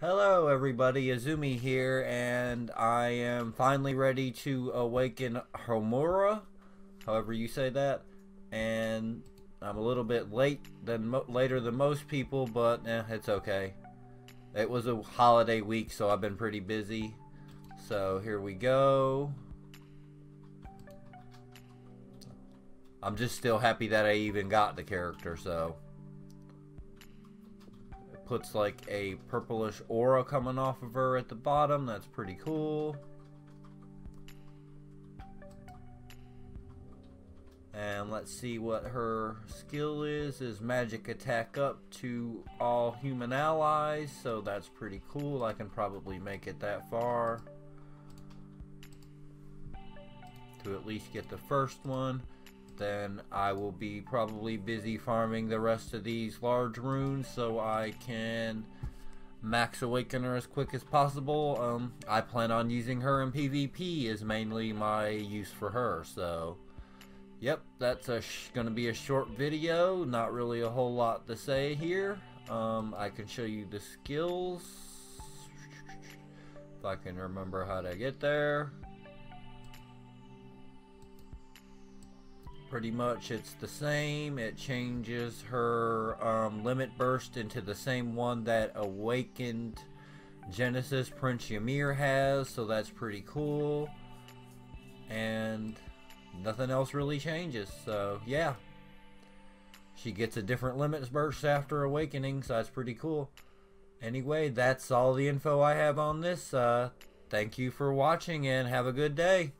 Hello everybody, Azumi here, and I am finally ready to awaken Homura, however you say that, and I'm a little bit late than later than most people, but eh, it's okay. It was a holiday week, so I've been pretty busy. So here we go. I'm just still happy that I even got the character, so puts like a purplish aura coming off of her at the bottom. That's pretty cool. And let's see what her skill is. Is magic attack up to all human allies. So that's pretty cool. I can probably make it that far. To at least get the first one then I will be probably busy farming the rest of these large runes so I can max awakener as quick as possible. Um, I plan on using her in PvP is mainly my use for her, so yep, that's a to be a short video, not really a whole lot to say here. Um, I can show you the skills, if I can remember how to get there. Pretty much it's the same. It changes her um, limit burst into the same one that awakened Genesis Prince Ymir has so that's pretty cool. And nothing else really changes so yeah. She gets a different limit burst after awakening so that's pretty cool. Anyway that's all the info I have on this uh, thank you for watching and have a good day